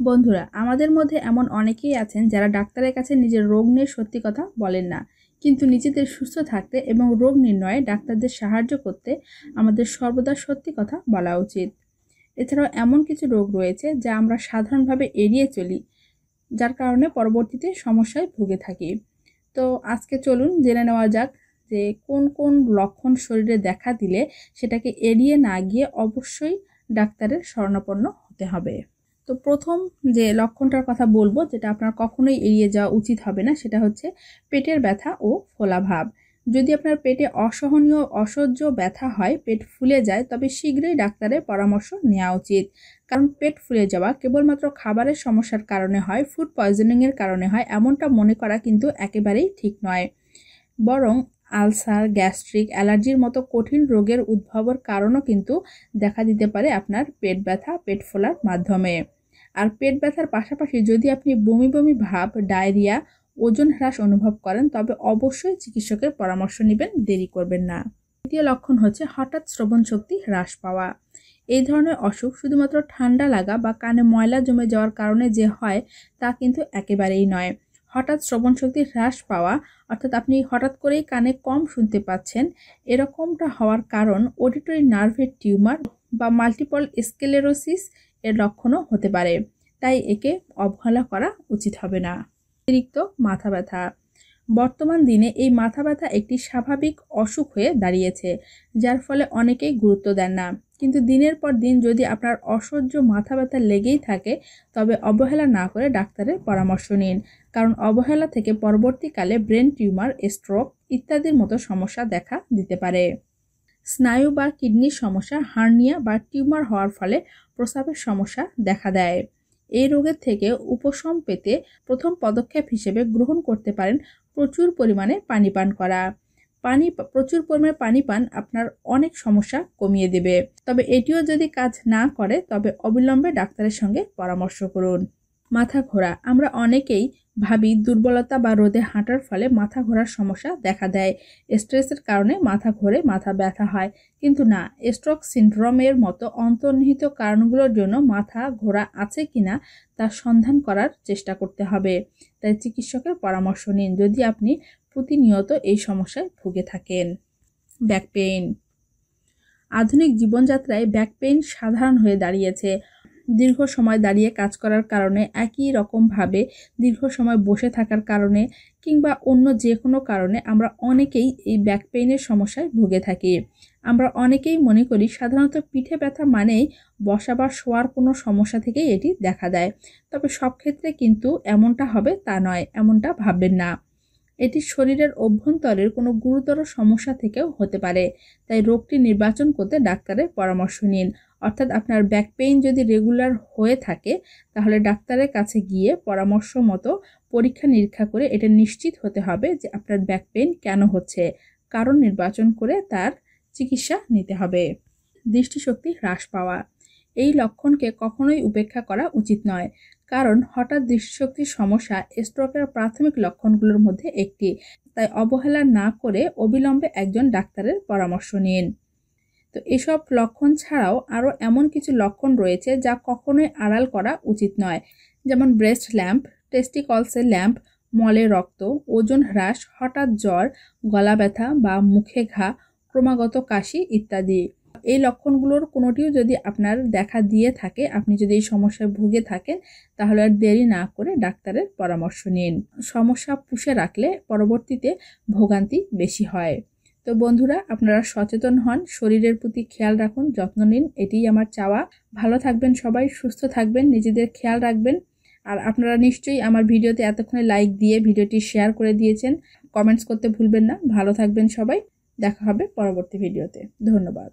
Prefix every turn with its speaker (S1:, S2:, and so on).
S1: বন্ধুরা, আমাদের মধ্যে এমন অনেকেই আছেন যারা ডাক্তারের কাছে নিজের রোগ নিয়ে সত্যি কথা বলেন না। কিন্তু নিজেদের সুস্থ থাকতে এবং রোগ নির্ণয়ে ডাক্তারদের সাহায্য করতে আমাদের সর্বদা সত্যি কথা বলা উচিত। এছাড়াও এমন কিছু রোগ রয়েছে যা আমরা সাধারণভাবে এড়িয়ে চলি, যার কারণে পরবর্তীতে সমস্যায় ভুগে থাকি। তো আজকে চলুন জেনে নেওয়া যাক যে কোন কোন লক্ষণ শরীরে দেখা দিলে সেটাকে এড়িয়ে না গিয়ে অবশ্যই ডাক্তারের শরণাপন্ন হতে হবে। তো প্রথম যে লক্ষণটার কথা বলব, যেটা আপনার কখনোই এড়িয়ে যাওয়া উচিত হবে না, সেটা হচ্ছে পেটের ব্যথা ও ফোলাভাব যদি আপনার পেটে অসহনীয়, অসহ্য ব্যথা হয়, পেট ফুলে যায়, তবে শীঘ্রই ডাক্তারের পরামর্শ নেওয়া উচিত। কারণ পেট ফুলে যাওয়া কেবলমাত্র খাবারের সমস্যার কারণে হয় ফুড পয়জনিংয়ের কারণে হয়, এমনটা মনে করা কিন্তু একেবারেই ঠিক নয়। বরং আলসার, গ্যাস্ট্রিক, অ্যালার্জির মতো কঠিন রোগের উদ্ভবের কারণও কিন্তু দেখা দিতে পারে আপনার পেট ব্যথা, পেট ফোলার মাধ্যমে। আর পেট ব্যথার পাশাপাশি যদি আপনি বমি বমি ভাব, ডায়রিয়া, ওজন হ্রাস অনুভব করেন, তবে অবশ্যই চিকিৎসকের পরামর্শ নেবেন, দেরি করবেন না। দ্বিতীয় লক্ষণ হচ্ছে হঠাৎ শ্রবণ শক্তি হ্রাস পাওয়া। এই ধরনের অসুখ শুধুমাত্র ঠান্ডা লাগা বা কানে ময়লা জমে যাওয়ার কারণে যে হয়, তা কিন্তু একেবারেই নয়। হঠাৎ শ্রবণ শক্তি হ্রাস পাওয়া, অর্থাৎ আপনি হঠাৎ করেই কানে কম শুনতে পাচ্ছেন, এরকমটা হওয়ার কারণ অডিটরি নার্ভের টিউমার বা মাল্টিপল স্কেলেরোসিস এর লক্ষণও হতে পারে। তাই একে অবহেলা করা উচিত হবে না। অতিরিক্ত মাথা ব্যথা। বর্তমান দিনে এই মাথা ব্যথা একটি স্বাভাবিক অসুখ হয়ে দাঁড়িয়েছে, যার ফলে অনেকেই গুরুত্ব দেন না। কিন্তু দিনের পর দিন যদি আপনার অসহ্য মাথা ব্যথা লেগেই থাকে, তবে অবহেলা না করে ডাক্তারের পরামর্শ নিন। কারণ অবহেলা থেকে পরবর্তীকালে ব্রেন টিউমার, স্ট্রোক ইত্যাদির মতো সমস্যা দেখা দিতে পারে। স্নায়ু বা কিডনির সমস্যা, হার্নিয়া বা টিউমার হওয়ার ফলে প্রস্রাবের সমস্যা দেখা দেয়। এই রোগের থেকে উপশম পেতে প্রথম পদক্ষেপ হিসেবে গ্রহণ করতে পারেন প্রচুর পরিমাণে পানি পান করা। পানি, প্রচুর পরিমাণে পানি পান আপনার অনেক সমস্যা কমিয়ে দেবে। তবে এটিও যদি কাজ না করে, তবে অবিলম্বে ডাক্তারের সঙ্গে পরামর্শ করুন। মাথা ঘোরা, আমরা অনেকেই ভাবি দুর্বলতা বা রোদে হাঁটার ফলে মাথা ঘোরার সমস্যা দেখা দেয়। স্ট্রেসের কারণে মাথা ঘোরে, মাথা ব্যথা হয়। কিন্তু না, স্ট্রোক সিন্ড্রোমের মতো অন্তর্নিহিত কারণগুলোর জন্য মাথা ঘোরা আছে কিনা তা সন্ধান করার চেষ্টা করতে হবে। তাই চিকিৎসকের পরামর্শ নিন যদি আপনি প্রতিনিয়ত এই সমস্যায় ভুগে থাকেন। Back pain. আধুনিক জীবনযাত্রায় ব্যাক পেইন সাধারণ হয়ে দাঁড়িয়েছে। দীর্ঘ সময় দাঁড়িয়ে কাজ করার কারণে একই রকমভাবে দীর্ঘ সময় বসে থাকার কারণে কিংবা অন্য যে কোনো কারণে আমরা অনেকেই এই ব্যাক পেইনের সমস্যায় ভুগে থাকি। আমরা অনেকেই মনে করি সাধারণত পিঠে ব্যথা মানেই বসা বা শোয়ার কোনো সমস্যা থেকেই এটি দেখা দেয়। তবে সব ক্ষেত্রে কিন্তু এমনটা হবে তা নয়, এমনটা ভাববেন না। এটি শরীরের অভ্যন্তরের কোনো গুরুতর সমস্যা থেকেও হতে পারে, তাই রোগটি নির্বাচন করতে ডাক্তারের পরামর্শ নিন। অর্থাৎ আপনার ব্যাক পেইন যদি রেগুলার হয়ে থাকে, তাহলে ডাক্তারের কাছে গিয়ে পরামর্শ মতো পরীক্ষা নিরীক্ষা করে এটা নিশ্চিত হতে হবে যে আপনার ব্যাক পেইন কেন হচ্ছে। কারণ নির্বাচন করে তার চিকিৎসা নিতে হবে। দৃষ্টিশক্তি হ্রাস পাওয়া। এই লক্ষণকে কখনোই উপেক্ষা করা উচিত নয়। কারণ হঠাৎ দৃষ্টিশক্তির সমস্যা স্ট্রোকের প্রাথমিক লক্ষণগুলোর মধ্যে একটি। তাই অবহেলা না করে অবিলম্বে একজন ডাক্তারের পরামর্শ নিন। তো এসব লক্ষণ ছাড়াও আরও এমন কিছু লক্ষণ রয়েছে যা কখনোই আড়াল করা উচিত নয়। যেমন ব্রেস্ট ল্যাম্প টেস্টিকলসের ল্যাম্প মলে রক্ত, ওজন হ্রাস, হঠাৎ জ্বর, গলা ব্যথা বা মুখে ঘা, ক্রমাগত কাশি ইত্যাদি। এই লক্ষণগুলোর কোনোটিও যদি আপনার দেখা দিয়ে থাকে, আপনি যদি এই সমস্যায় ভুগে থাকেন, তাহলে আর দেরি না করে ডাক্তারের পরামর্শ নিন। সমস্যা পুষে রাখলে পরবর্তীতে ভোগান্তি বেশি হয়। তো বন্ধুরা, আপনারা সচেতন হন, শরীরের প্রতি খেয়াল রাখুন, যত্ন নিন, এটিই আমার চাওয়া। ভালো থাকবেন সবাই, সুস্থ থাকবেন, নিজেদের খেয়াল রাখবেন। আর আপনারা নিশ্চয়ই আমার ভিডিওতে এতক্ষণে লাইক দিয়ে ভিডিওটি শেয়ার করে দিয়েছেন। কমেন্টস করতে ভুলবেন না। ভালো থাকবেন সবাই। দেখা হবে পরবর্তী ভিডিওতে। ধন্যবাদ।